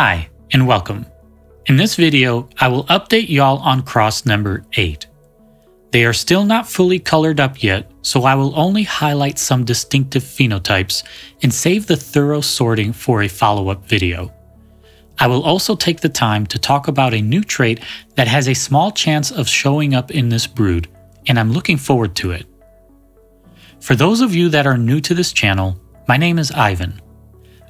Hi, and welcome. In this video, I will update y'all on cross number 8. They are still not fully colored up yet, so I will only highlight some distinctive phenotypes and save the thorough sorting for a follow-up video. I will also take the time to talk about a new trait that has a small chance of showing up in this brood, and I'm looking forward to it. For those of you that are new to this channel, my name is Ivan.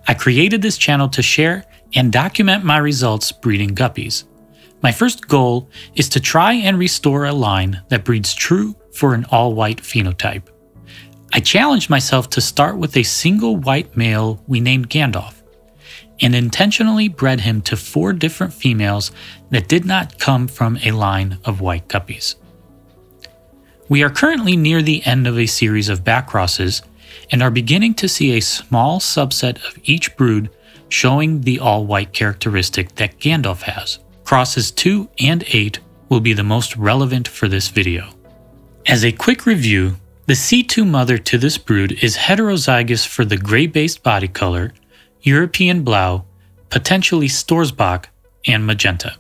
I created this channel to share and document my results breeding guppies. My first goal is to try and restore a line that breeds true for an all white phenotype. I challenged myself to start with a single white male we named Gandalf and intentionally bred him to four different females that did not come from a line of white guppies. We are currently near the end of a series of back crosses and are beginning to see a small subset of each brood showing the all white characteristic that Gandalf has. Crosses 2 and 8 will be the most relevant for this video. As a quick review, the C2 mother to this brood is heterozygous for the gray based body color, European Blau, potentially Stoerzbach, and Magenta.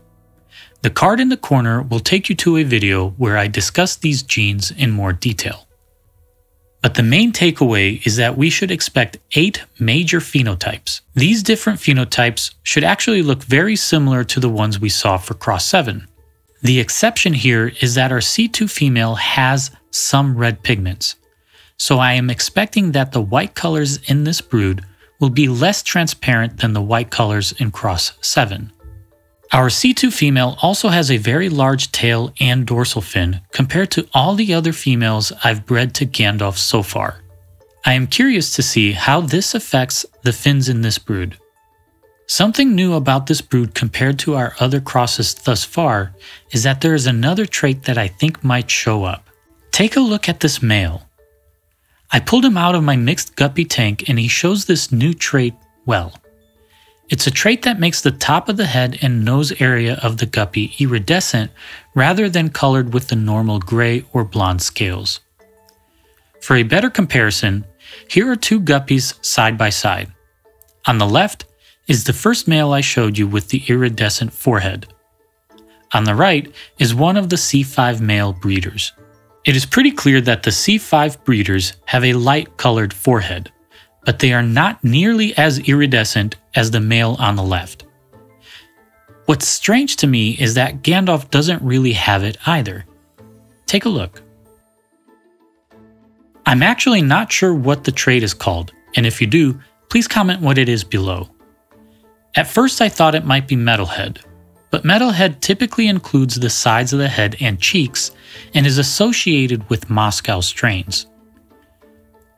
The card in the corner will take you to a video where I discuss these genes in more detail. But the main takeaway is that we should expect eight major phenotypes. These different phenotypes should actually look very similar to the ones we saw for Cross 7. The exception here is that our C2 female has some red pigments. So I am expecting that the white colors in this brood will be less transparent than the white colors in Cross 7. Our C2 female also has a very large tail and dorsal fin compared to all the other females I've bred to Gandalf so far. I am curious to see how this affects the fins in this brood. Something new about this brood compared to our other crosses thus far is that there is another trait that I think might show up. Take a look at this male. I pulled him out of my mixed guppy tank and he shows this new trait well. It's a trait that makes the top of the head and nose area of the guppy iridescent rather than colored with the normal gray or blonde scales. For a better comparison, here are two guppies side by side. On the left is the first male I showed you with the iridescent forehead. On the right is one of the C5 male breeders. It is pretty clear that the C5 breeders have a light colored forehead, but they are not nearly as iridescent as the male on the left. What's strange to me is that Gandalf doesn't really have it either. Take a look. I'm actually not sure what the trait is called, and if you do, please comment what it is below. At first I thought it might be metalhead, but metalhead typically includes the sides of the head and cheeks and is associated with Moscow strains.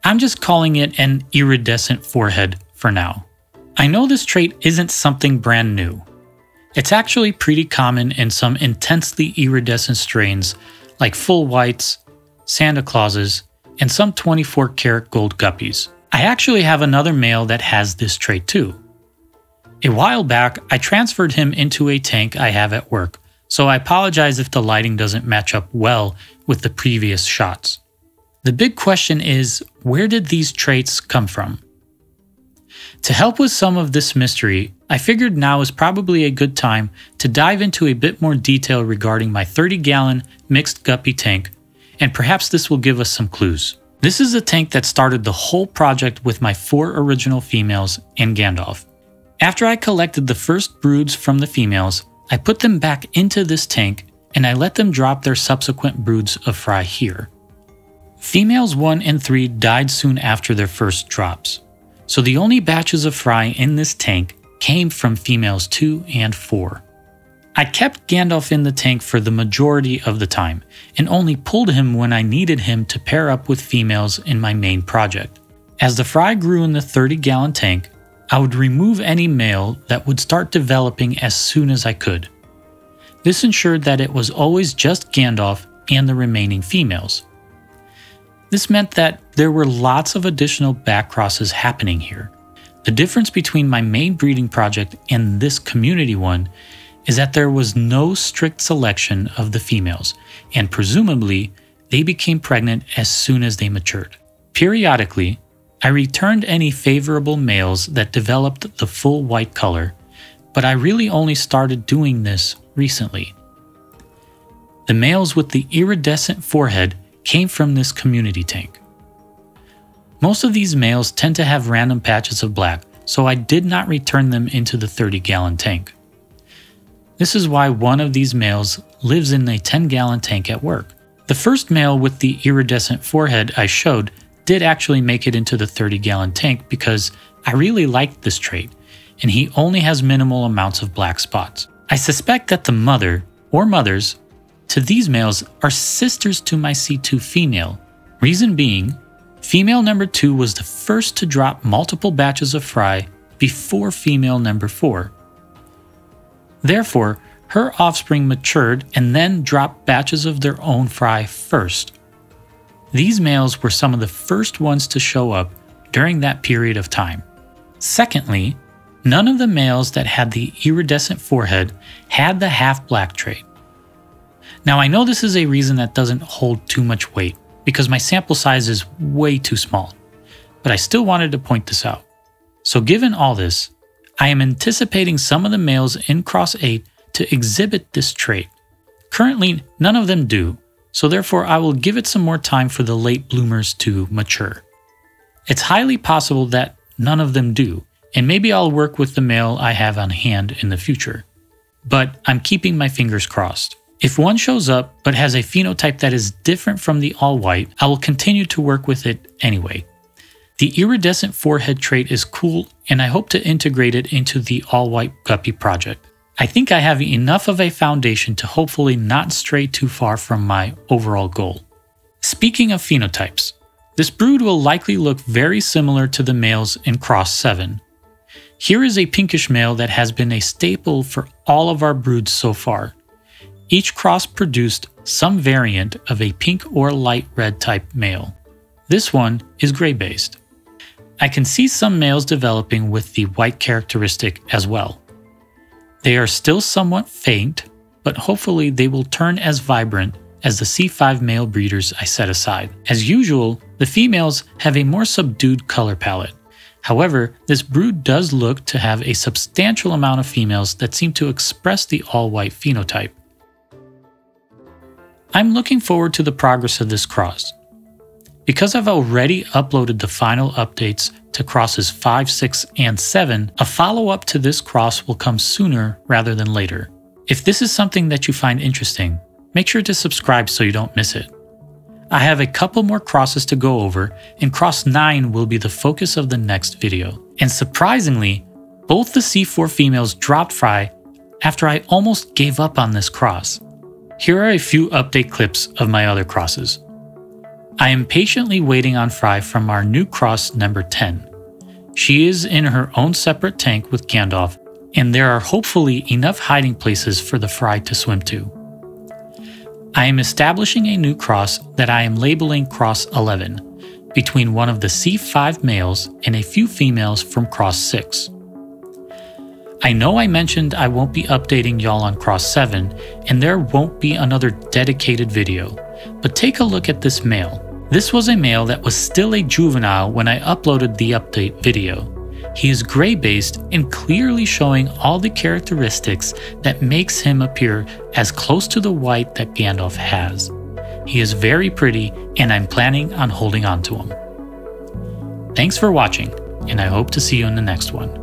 I'm just calling it an iridescent forehead for now. I know this trait isn't something brand new. It's actually pretty common in some intensely iridescent strains like full whites, Santa Clauses, and some 24 karat gold guppies. I actually have another male that has this trait too. A while back, I transferred him into a tank I have at work, so I apologize if the lighting doesn't match up well with the previous shots. The big question is where did these traits come from? To help with some of this mystery, I figured now is probably a good time to dive into a bit more detail regarding my 30 gallon mixed guppy tank, and perhaps this will give us some clues. This is a tank that started the whole project with my four original females and Gandalf. After I collected the first broods from the females, I put them back into this tank and I let them drop their subsequent broods of fry here. Females 1 and 3 died soon after their first drops, so the only batches of fry in this tank came from females 2 and 4. I kept Gandalf in the tank for the majority of the time and only pulled him when I needed him to pair up with females in my main project. As the fry grew in the 30 gallon tank, I would remove any male that would start developing as soon as I could. This ensured that it was always just Gandalf and the remaining females. This meant that there were lots of additional back crosses happening here. The difference between my main breeding project and this community one is that there was no strict selection of the females, and presumably, they became pregnant as soon as they matured. Periodically, I returned any favorable males that developed the full white color, but I really only started doing this recently. The males with the iridescent forehead came from this community tank. Most of these males tend to have random patches of black, so I did not return them into the 30 gallon tank. This is why one of these males lives in a 10 gallon tank at work. The first male with the iridescent forehead I showed did actually make it into the 30 gallon tank because I really liked this trait, and he only has minimal amounts of black spots. I suspect that the mother, or mothers, to these males are sisters to my C2 female. Reason being, female number 2 was the first to drop multiple batches of fry before female number 4. Therefore, her offspring matured and then dropped batches of their own fry first. These males were some of the first ones to show up during that period of time. Secondly, none of the males that had the iridescent forehead had the half black trait. Now, I know this is a reason that doesn't hold too much weight because my sample size is way too small, but I still wanted to point this out. So, given all this, I am anticipating some of the males in Cross 8 to exhibit this trait. Currently, none of them do, so therefore I will give it some more time for the late bloomers to mature. It's highly possible that none of them do, and maybe I'll work with the male I have on hand in the future. But I'm keeping my fingers crossed. If one shows up but has a phenotype that is different from the all white, I will continue to work with it anyway. The iridescent forehead trait is cool, and I hope to integrate it into the all white guppy project. I think I have enough of a foundation to hopefully not stray too far from my overall goal. Speaking of phenotypes, this brood will likely look very similar to the males in Cross 7. Here is a pinkish male that has been a staple for all of our broods so far. Each cross produced some variant of a pink or light red type male. This one is gray based. I can see some males developing with the white characteristic as well. They are still somewhat faint, but hopefully they will turn as vibrant as the C5 male breeders I set aside. As usual, the females have a more subdued color palette. However, this brood does look to have a substantial amount of females that seem to express the all-white phenotype. I'm looking forward to the progress of this cross. Because I've already uploaded the final updates to crosses 5, 6, and 7, a follow up to this cross will come sooner rather than later. If this is something that you find interesting, make sure to subscribe so you don't miss it. I have a couple more crosses to go over, and cross 9 will be the focus of the next video. And surprisingly, both the C4 females dropped fry after I almost gave up on this cross. Here are a few update clips of my other crosses. I am patiently waiting on Fry from our new cross number 10. She is in her own separate tank with Gandalf, and there are hopefully enough hiding places for the Fry to swim to. I am establishing a new cross that I am labeling Cross 11 between one of the C5 males and a few females from Cross 6. I know I mentioned I won't be updating y'all on Cross 7, and there won't be another dedicated video, but take a look at this male. This was a male that was still a juvenile when I uploaded the update video. He is gray based and clearly showing all the characteristics that makes him appear as close to the white that Gandalf has. He is very pretty and I'm planning on holding on to him. Thanks for watching and I hope to see you in the next one.